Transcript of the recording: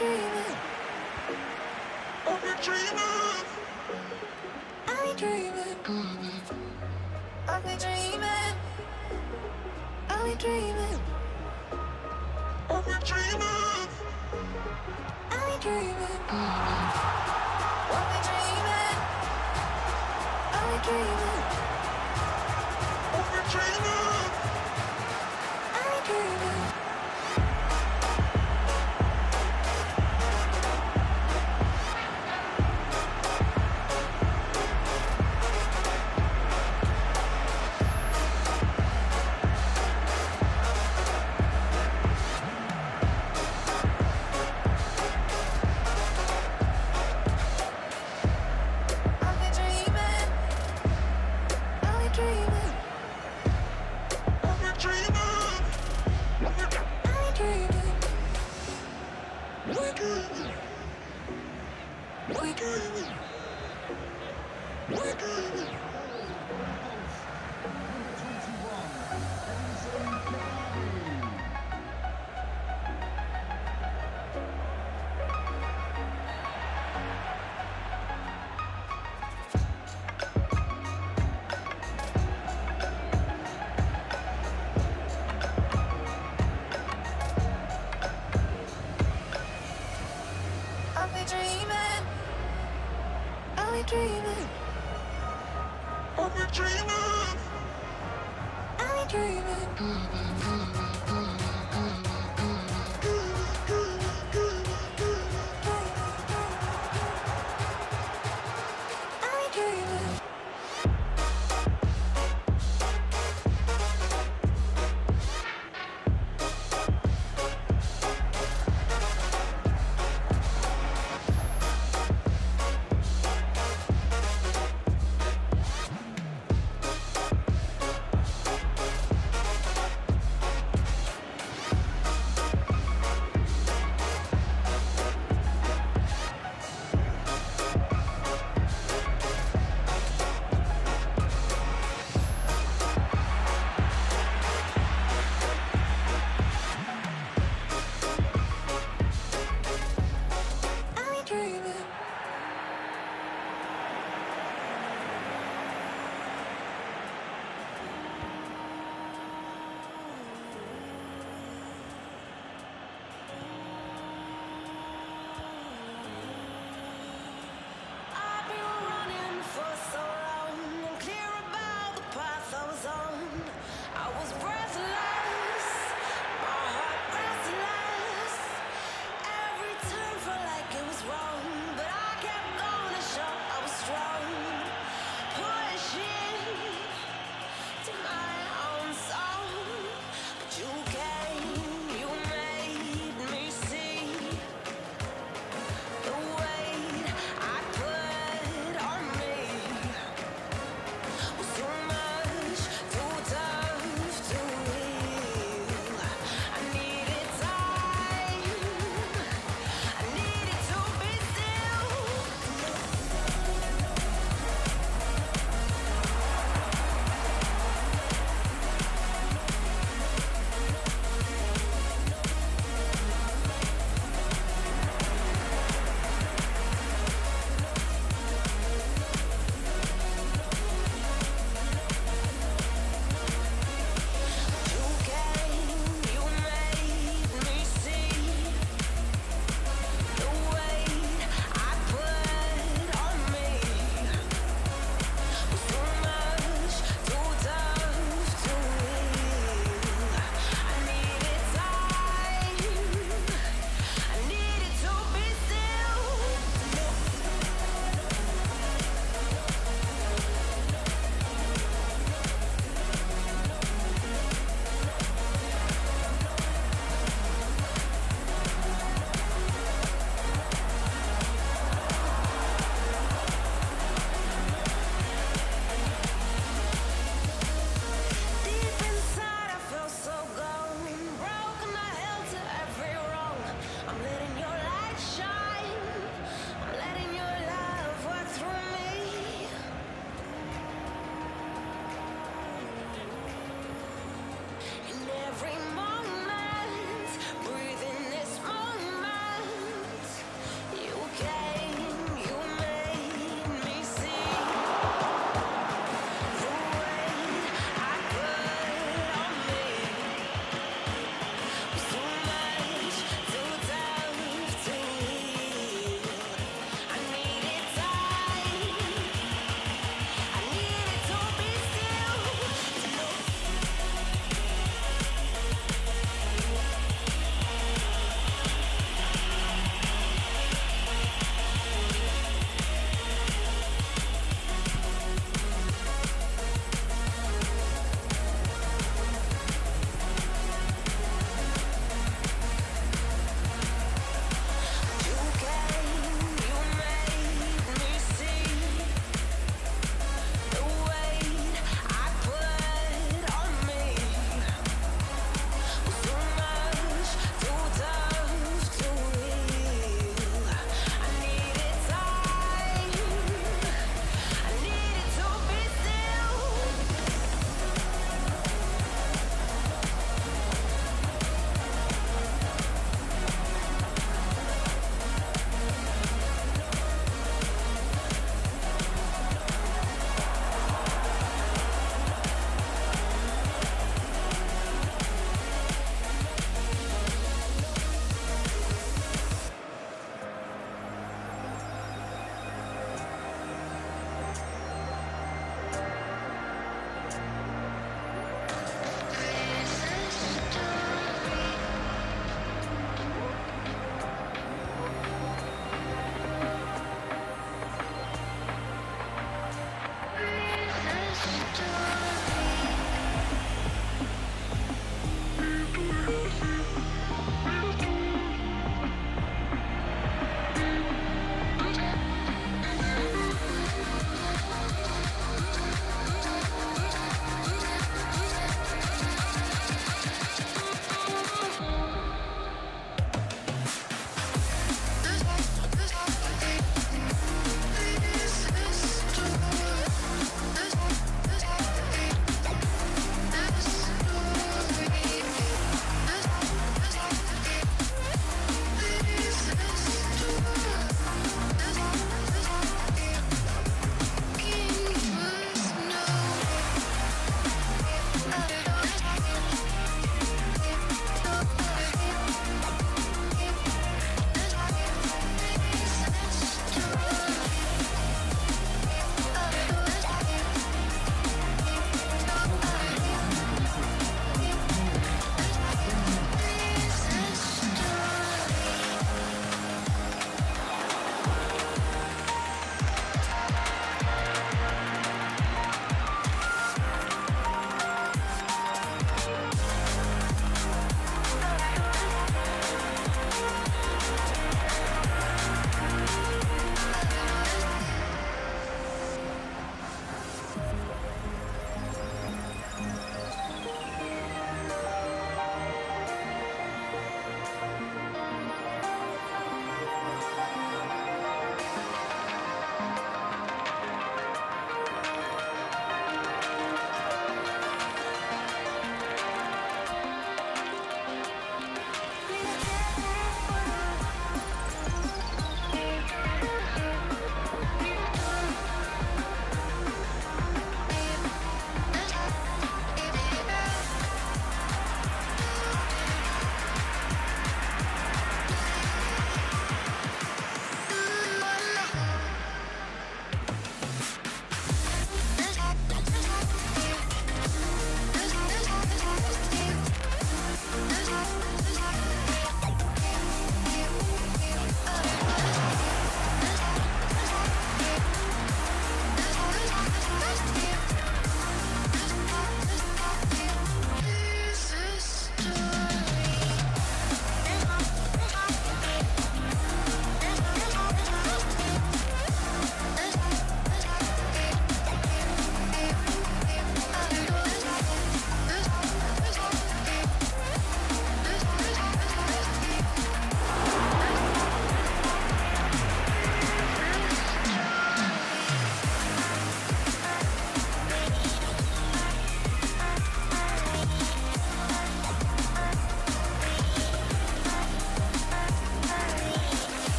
dreaming. Are we dreaming. Are we dreaming. I've been dreaming. I've been dreaming. I've been dreaming. I've been dreaming. I've been dreaming. I've been dreaming. I've been dreaming.